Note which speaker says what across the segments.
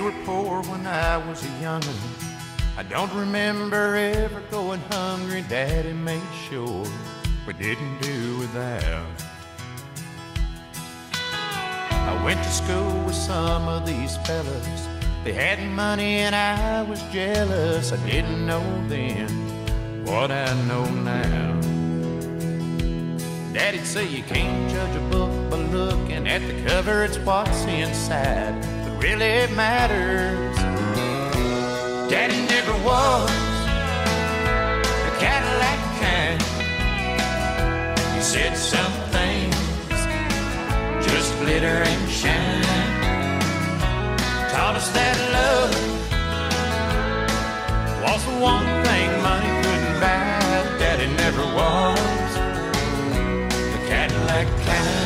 Speaker 1: were poor when I was a young'un. I don't remember ever going hungry. Daddy made sure we didn't do without. I went to school with some of these fellas. They had money and I was jealous. I didn't know then what I know now. Daddy'd say you can't judge a book by looking at the cover, it's what's inside really matters. Daddy never was a Cadillac kind. He said some things just glitter and shine. Taught us that love was the one thing money couldn't buy. Daddy never was the Cadillac kind.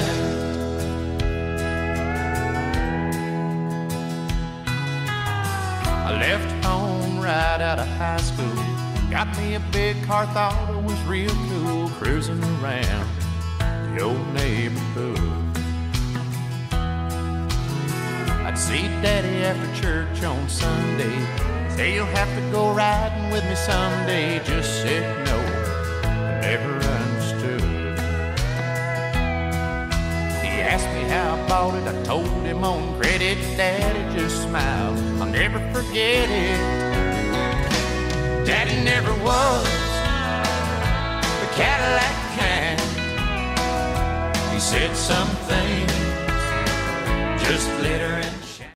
Speaker 1: I left home right out of high school. Got me a big car, thought it was real cool, cruising around the old neighborhood. I'd see Daddy after church on Sunday. Say you'll have to go riding with me someday. Just said asked me how I bought it. I told him on credit. Daddy just smiled. I'll never forget it. Daddy never was the Cadillac kind. He said some things just glitter and